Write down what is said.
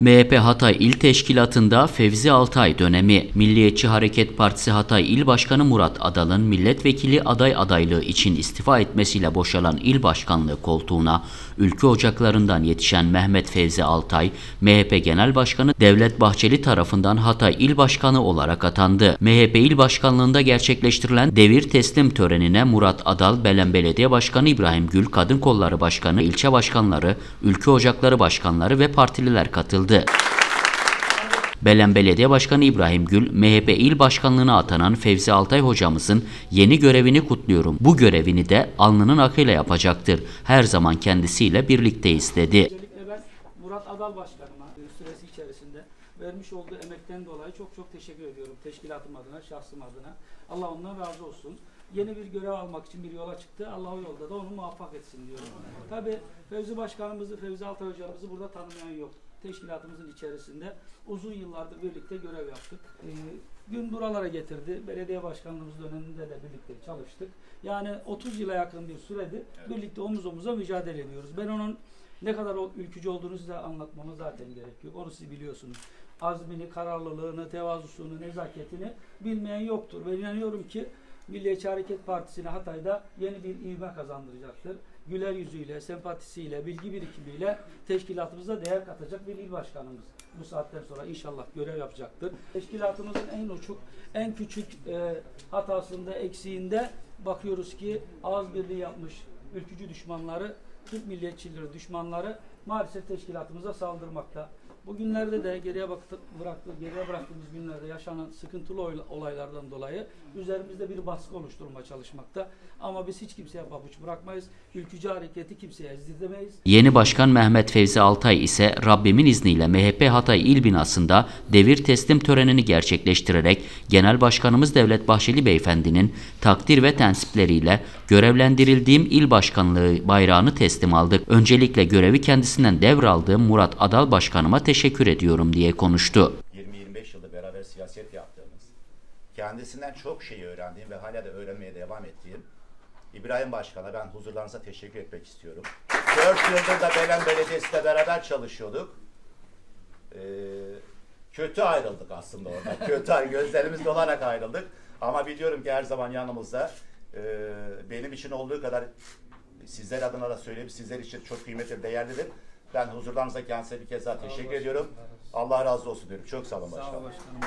MHP Hatay İl Teşkilatı'nda Fevzi Altay dönemi, Milliyetçi Hareket Partisi Hatay İl Başkanı Murat Adal'ın milletvekili aday adaylığı için istifa etmesiyle boşalan il başkanlığı koltuğuna ülke ocaklarından yetişen Mehmet Fevzi Altay, MHP Genel Başkanı Devlet Bahçeli tarafından Hatay İl Başkanı olarak atandı. MHP İl Başkanlığında gerçekleştirilen devir teslim törenine Murat Adal, Belen Belediye Başkanı İbrahim Gül, Kadın Kolları Başkanı, ilçe başkanları, ülke ocakları başkanları ve partililer katıldı. Belen Belediye Başkanı İbrahim Gül, MHP İl Başkanlığına atanan Fevzi Altay hocamızın yeni görevini kutluyorum. Bu görevini de alnının akıyla yapacaktır. Her zaman kendisiyle birlikteyiz dedi. Öncelikle ben Murat Adal Başkanıma e, süresi içerisinde vermiş olduğu emekten dolayı çok çok teşekkür ediyorum. Teşkilatım adına, şahsım adına. Allah ondan razı olsun. Yeni bir görev almak için bir yola çıktı. Allah o yolda da onu muvaffak etsin diyorum. Tabii Fevzi Başkanımızı, Fevzi Altay Hocamızı burada tanımayan yok. Teşkilatımızın içerisinde uzun yıllardır birlikte görev yaptık. Ee, gün buralara getirdi. Belediye başkanlığımız döneminde de birlikte çalıştık. Yani 30 yıla yakın bir süredir birlikte omuz omuza mücadele ediyoruz. Ben onun ne kadar ülkücü olduğunu size anlatmama zaten gerek yok. Onu siz biliyorsunuz. Azmini, kararlılığını, tevazusunu, nezaketini bilmeyen yoktur. Ben inanıyorum ki Milliyetçi Hareket Partisi'ne Hatay'da yeni bir ivme kazandıracaktır. Güler yüzüyle, sempatisiyle, bilgi birikimiyle teşkilatımıza değer katacak bir il başkanımız. Bu saatten sonra inşallah görev yapacaktır. Teşkilatımızın en uçuk, en küçük e, hatasında, eksiğinde bakıyoruz ki ağız birliği yapmış ülkücü düşmanları Türk milliyetçileri düşmanları maalesef teşkilatımıza saldırmakta. Bugünlerde de geriye baktı, bıraktı, geriye bıraktığımız günlerde yaşanan sıkıntılı olaylardan dolayı üzerimizde bir baskı oluşturma çalışmakta. Ama biz hiç kimseye pabuç bırakmayız. Ülkücü hareketi kimseye ezdirdemeyiz. Yeni Başkan Mehmet Fevzi Altay ise Rabbimin izniyle MHP Hatay İl binasında devir teslim törenini gerçekleştirerek Genel Başkanımız Devlet Bahçeli Beyefendi'nin takdir ve tensipleriyle görevlendirildiğim il başkanlığı bayrağını teslim aldık. Öncelikle görevi kendisinden devraldığım Murat Adal Başkanıma teşekkür ediyorum diye konuştu. 20-25 yıldır beraber siyaset yaptığımız, kendisinden çok şey öğrendiğim ve hala da öğrenmeye devam ettiğim İbrahim Başkan'a ben huzurlarınıza teşekkür etmek istiyorum. 4 yıldır da Belen Belediyesi'yle beraber çalışıyorduk. Ee, kötü ayrıldık aslında orada. Kötü gözlerimiz dolarak ayrıldık. Ama biliyorum ki her zaman yanımızda. Ee, benim için olduğu kadar sizler adına da söyleyeyim. Sizler için çok kıymetli, değerlidir. Ben huzurlarınıza kendisine bir kez daha teşekkür ediyorum. Allah razı olsun diyorum. Çok sağ olun Sağ başkanım. ol başkanım.